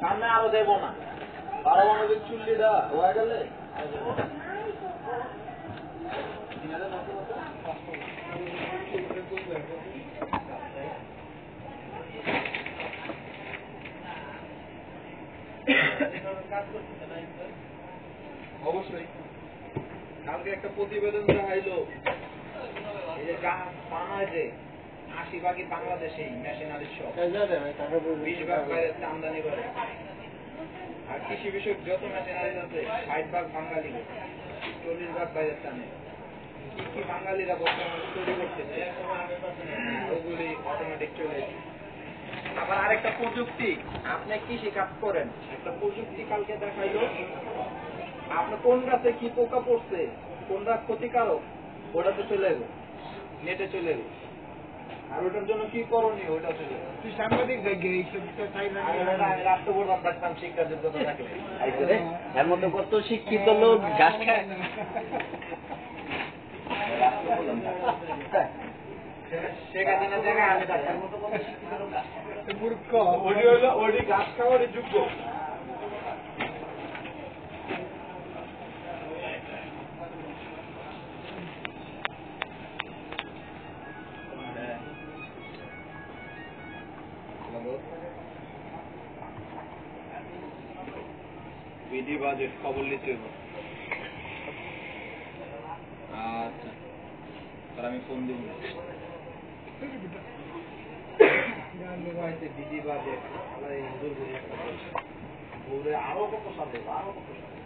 সামনে আরও দেবো না। পারমাণবিক চুল্লিটা হয়ে গেলে? অবশ্যই। কালকে একটা প্রতিবেদন দেখাইলো। এই যে গাছ বানায় যে আশি ভাগই মেশিনারি সব বিশ ভাগ বাইরে আমদানি করে। আর কৃষি বিষয়ক যত মেশিনারি আছে ষাট ভাগ বাঙালি চল্লিশ ভাগ বাইরের টানে। কি কি বাঙালিরা বর্তমানে তৈরি করতেছে ওগুলি অটোমেটিক চলে আবার আরেকটা প্রযুক্তি আপনি কৃষি কাজ করেন? একটা প্রযুক্তি কালকে দেখাইলো। আপনার কোন গাছে কি পোকা পড়ছে কোনটা ক্ষতিকারক ওটাতে চলে গেল নেটে চলে গেল আর ওটার জন্য কি করণীয়? ওটা চলে তুই সাংবাদিক দেখবি এই ছবিটা তাই না? রাষ্ট্রপ্রধান থাকতাম শিক্ষা যোগ্যতা থাকলে এর মধ্যে কত শিক্ষিত লোক ঘাস খায়? শেখ হাসিনার জায়গায় আমি থাকতাম মতো কত শিক্ষিত লোক মূর্খ। ওটি হইল ওটি গাছ খাওয়ারই যোগ্য। বিধি বাজেট খবর নিতে হবে আচ্ছা আর আমি ফোন দিব হয়তো বিধি বাজেট কত সাথে আরও কত একটা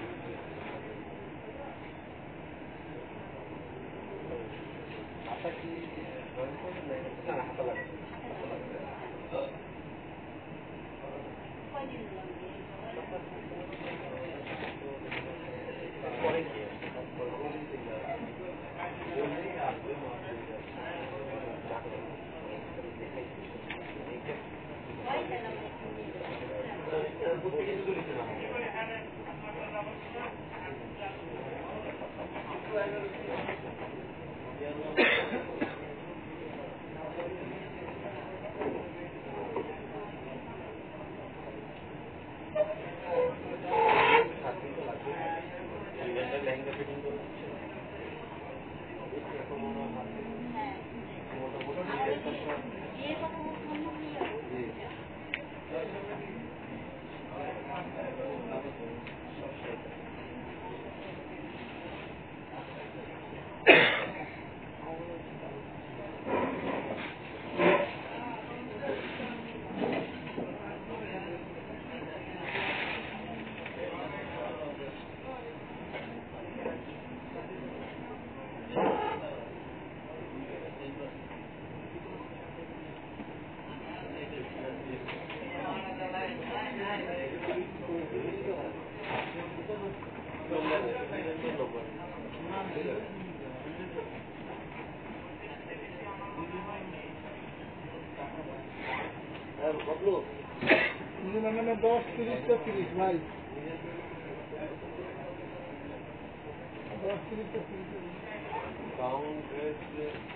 কত সাল look. Numai mene dos turista turis, mai. Dos turista turis. Bound is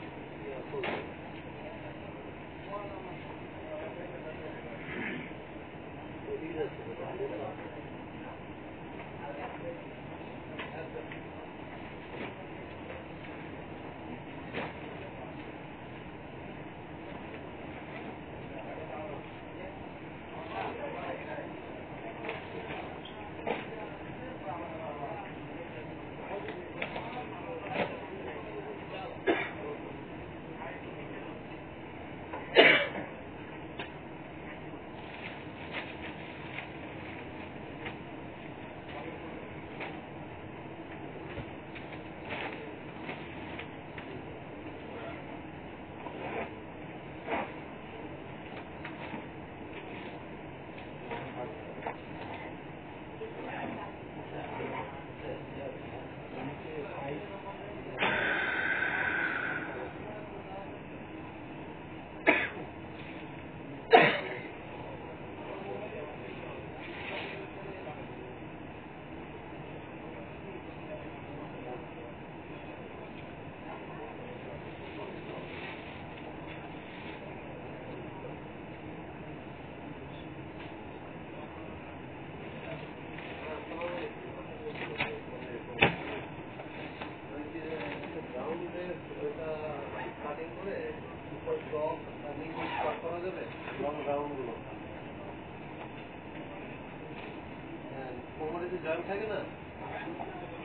কোমরে যে জয়েন্ট থাকে না,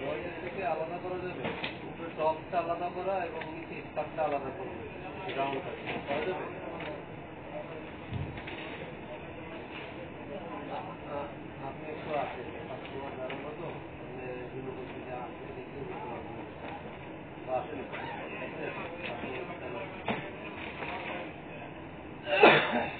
জয়েন্ট থেকে আলাদা করা যাবে। টপটা আলাদা করা এবং নিচে স্টারটা আলাদা করা। রাউন্ড করা যাবে? আপনি একটু আছেন কাস্টমার দাঁড়ানো তো আপনি যা আসলে দেখতে বুঝতে পারবেন আসলে Thank you.